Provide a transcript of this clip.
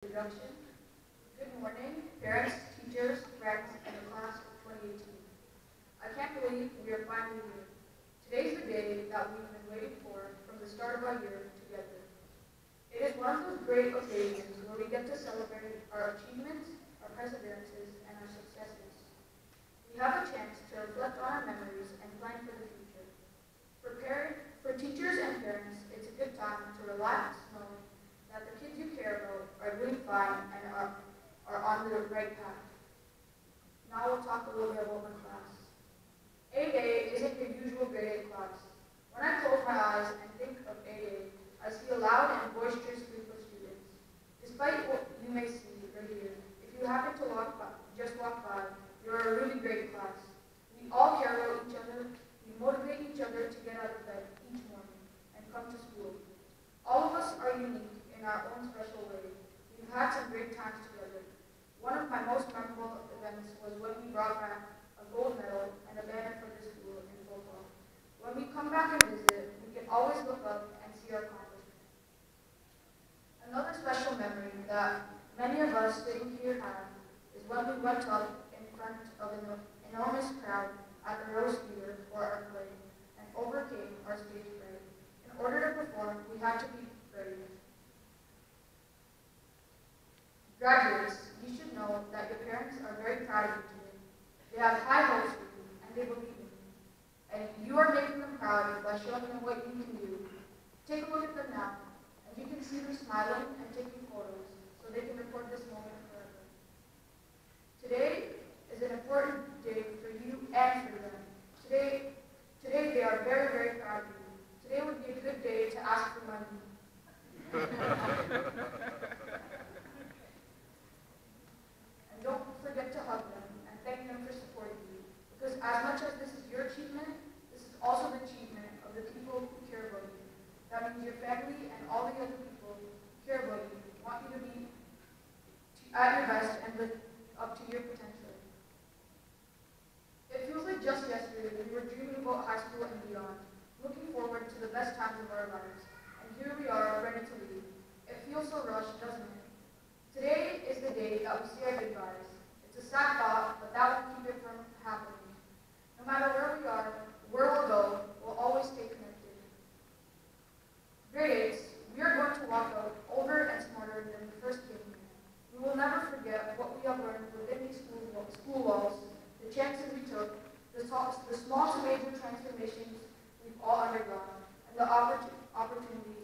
Introduction. Good morning, parents, teachers, friends, and the class of 2018. I can't believe we are finally here. Today's the day that we've been waiting for from the start of our year together. It is one of those great occasions where we get to celebrate our achievements, our perseverances, and our successes. We have a chance to reflect on our memories and plan for the future. For, for teachers and parents, it's a good time to relax knowing that the kids you care about and are, are on the right path. Now we'll talk a little bit about my class. 8A isn't your usual grade 8 class. When I close my eyes and think of 8A, I see a loud and boisterous group of students. Despite what you may see or if you happen to walk by, just walk by, you're a really great class. We all care about each other. We motivate each other to get out of bed each morning and come to school. All of us are unique in our own special way. We've had some great times together. One of my most memorable events was when we brought back a gold medal and a banner for the school in football. When we come back and visit, we can always look up and see our accomplishments. Another special memory that many of us sitting here have is when we went up in front of an enormous crowd at the Rose Theater for our play and overcame our stage fright. In order to perform, we had to be brave. Graduates, you should know that your parents are very proud of you today. They have high hopes for you, and they believe in you. And you are making them proud by showing them what you can do. Take a look at them now, and you can see them smiling this is your achievement, this is also the achievement of the people who care about you. That means your family and all the other people who care about you want you to be at your best and live up to your potential. It feels like just yesterday we were dreaming about high school and beyond, looking forward to the best times of our lives, and here we are ready to leave. It feels so rushed, doesn't it? Today is the day the, small to major transformations we've all undergone, and the opportunities